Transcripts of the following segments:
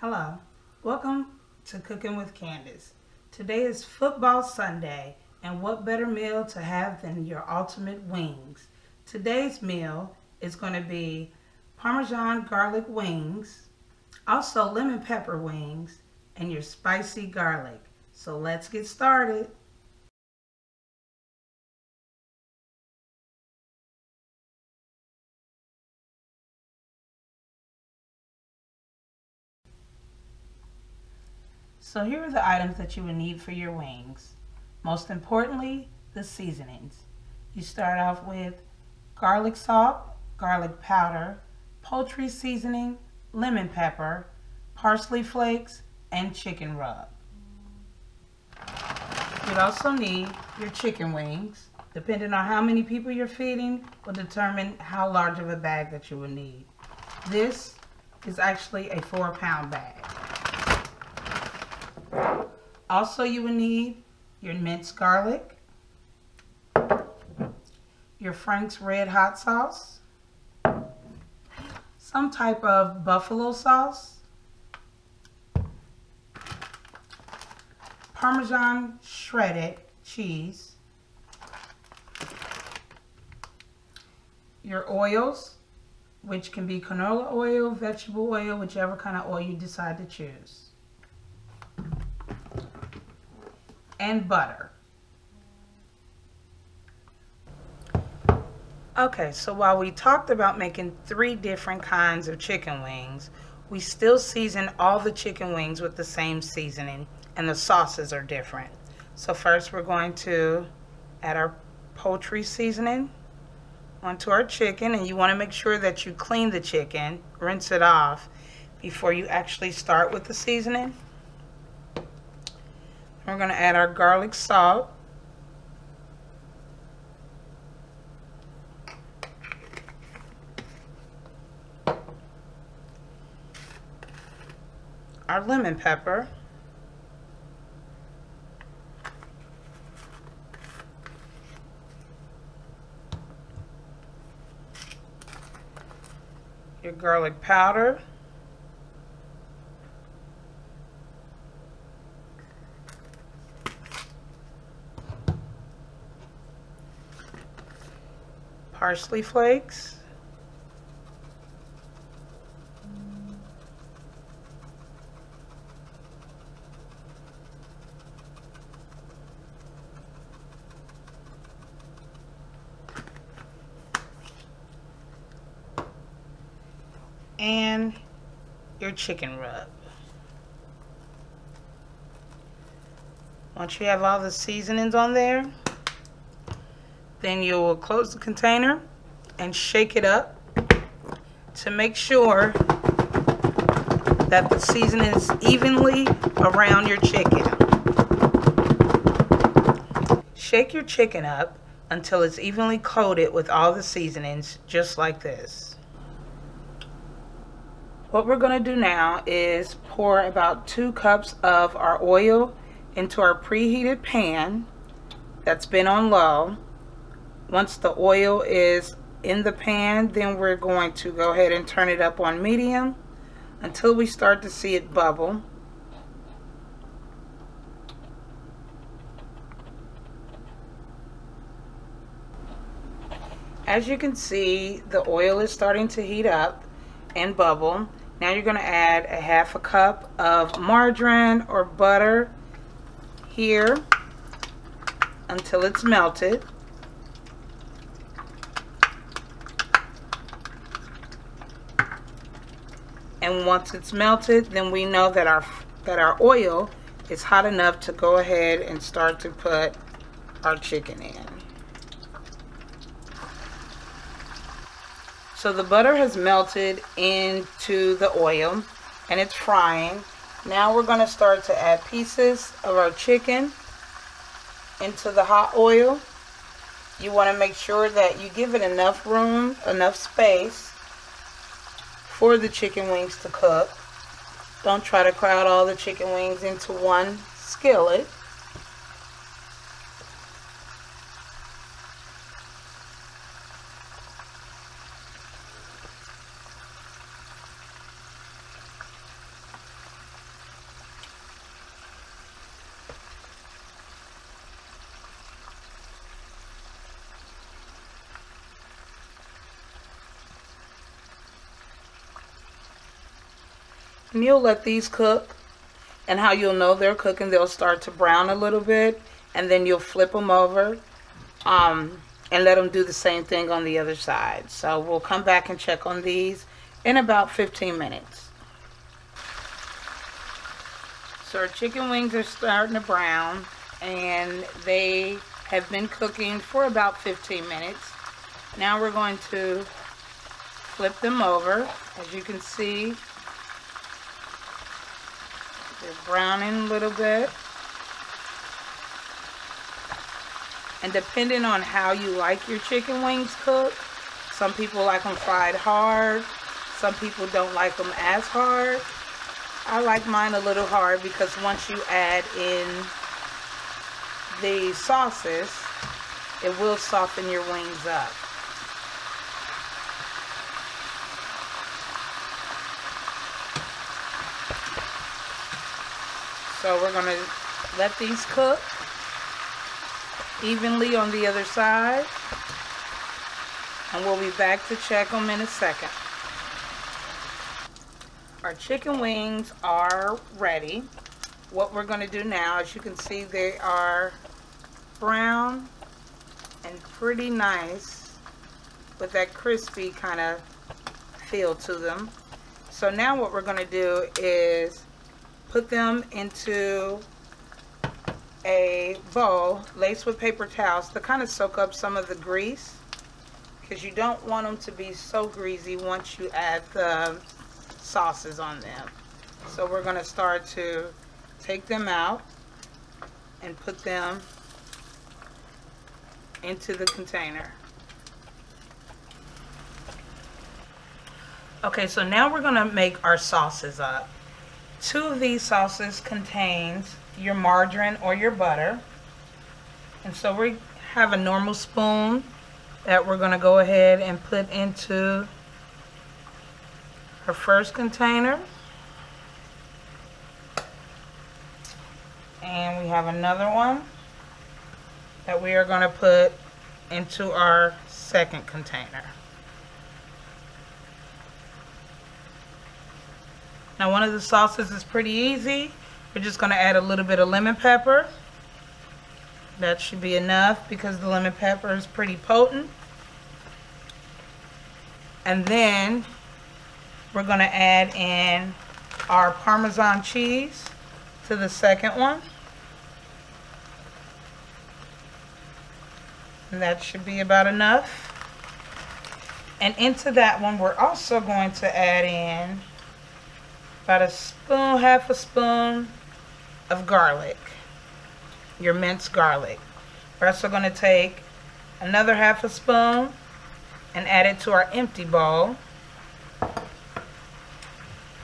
Hello, welcome to Cooking with Candice. Today is Football Sunday, and what better meal to have than your ultimate wings? Today's meal is going to be Parmesan garlic wings, also lemon pepper wings, and your spicy garlic. So let's get started. So here are the items that you would need for your wings. Most importantly, the seasonings. You start off with garlic salt, garlic powder, poultry seasoning, lemon pepper, parsley flakes, and chicken rub. You'd also need your chicken wings. Depending on how many people you're feeding will determine how large of a bag that you will need. This is actually a four pound bag. Also you will need your minced garlic, your Frank's Red Hot Sauce, some type of buffalo sauce, Parmesan shredded cheese, your oils, which can be canola oil, vegetable oil, whichever kind of oil you decide to choose. And butter. Okay, so while we talked about making three different kinds of chicken wings, we still season all the chicken wings with the same seasoning and the sauces are different. So first we're going to add our poultry seasoning onto our chicken and you want to make sure that you clean the chicken, rinse it off before you actually start with the seasoning. We're going to add our garlic salt. Our lemon pepper. Your garlic powder. Parsley flakes. and your chicken rub. Once you have all the seasonings on there, then you will close the container and shake it up to make sure that the seasoning is evenly around your chicken. Shake your chicken up until it's evenly coated with all the seasonings, just like this. What we're going to do now is pour about two cups of our oil into our preheated pan that's been on low once the oil is in the pan, then we're going to go ahead and turn it up on medium until we start to see it bubble. As you can see, the oil is starting to heat up and bubble. Now you're going to add a half a cup of margarine or butter here until it's melted. And once it's melted then we know that our that our oil is hot enough to go ahead and start to put our chicken in. So the butter has melted into the oil and it's frying. Now we're going to start to add pieces of our chicken into the hot oil. You want to make sure that you give it enough room enough space for the chicken wings to cook. Don't try to crowd all the chicken wings into one skillet. And you'll let these cook. And how you'll know they're cooking, they'll start to brown a little bit. And then you'll flip them over. Um, and let them do the same thing on the other side. So we'll come back and check on these in about 15 minutes. So our chicken wings are starting to brown and they have been cooking for about 15 minutes. Now we're going to flip them over. As you can see, they're browning a little bit. And depending on how you like your chicken wings cooked, some people like them fried hard. Some people don't like them as hard. I like mine a little hard because once you add in the sauces, it will soften your wings up. So we're going to let these cook evenly on the other side. And we'll be back to check them in a second. Our chicken wings are ready. What we're going to do now, as you can see, they are brown and pretty nice with that crispy kind of feel to them. So now what we're going to do is put them into a bowl laced with paper towels to kind of soak up some of the grease because you don't want them to be so greasy once you add the sauces on them. So we're going to start to take them out and put them into the container. Okay, so now we're going to make our sauces up. Two of these sauces contains your margarine or your butter. And so we have a normal spoon that we're going to go ahead and put into our first container. And we have another one that we are going to put into our second container. Now one of the sauces is pretty easy. We're just going to add a little bit of lemon pepper. That should be enough because the lemon pepper is pretty potent. And then we're going to add in our Parmesan cheese to the second one. And that should be about enough. And into that one, we're also going to add in about a spoon, half a spoon of garlic, your minced garlic. We're also going to take another half a spoon and add it to our empty bowl. We're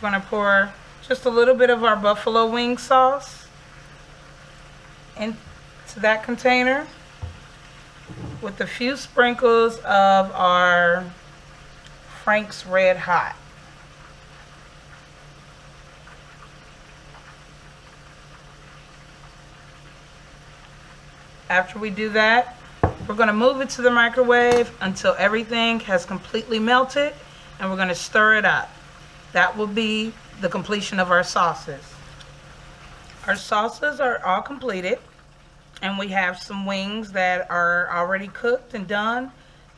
going to pour just a little bit of our buffalo wing sauce into that container with a few sprinkles of our Frank's Red Hot. After we do that, we're going to move it to the microwave until everything has completely melted and we're going to stir it up. That will be the completion of our sauces. Our sauces are all completed and we have some wings that are already cooked and done.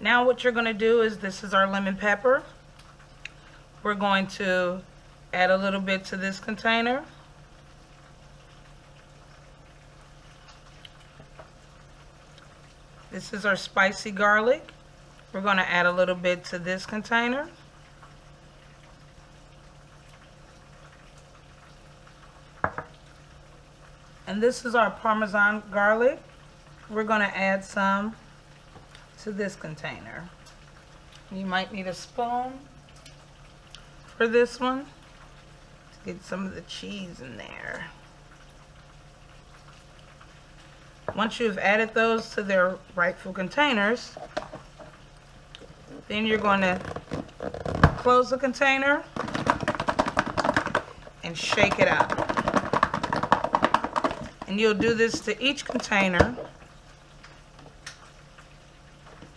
Now what you're going to do is this is our lemon pepper. We're going to add a little bit to this container. This is our spicy garlic. We're going to add a little bit to this container. And this is our Parmesan garlic. We're going to add some to this container. You might need a spoon for this one to get some of the cheese in there. Once you've added those to their rightful containers, then you're going to close the container and shake it out. And you'll do this to each container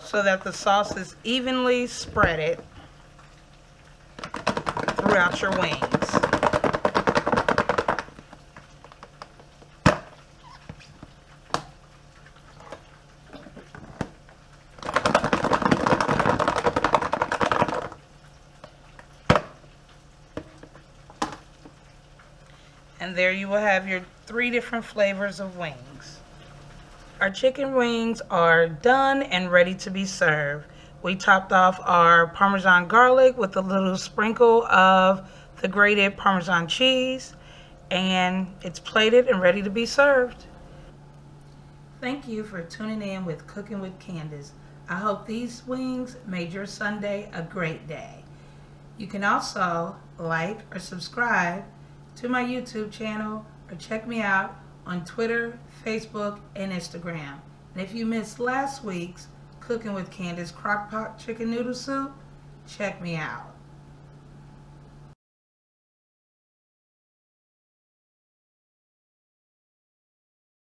so that the sauce is evenly spreaded throughout your wings. There you will have your three different flavors of wings. Our chicken wings are done and ready to be served. We topped off our Parmesan garlic with a little sprinkle of the grated Parmesan cheese and it's plated and ready to be served. Thank you for tuning in with Cooking with Candice. I hope these wings made your Sunday a great day. You can also like or subscribe to my YouTube channel or check me out on Twitter, Facebook, and Instagram. And if you missed last week's Cooking with Candice Crockpot Chicken Noodle Soup, check me out.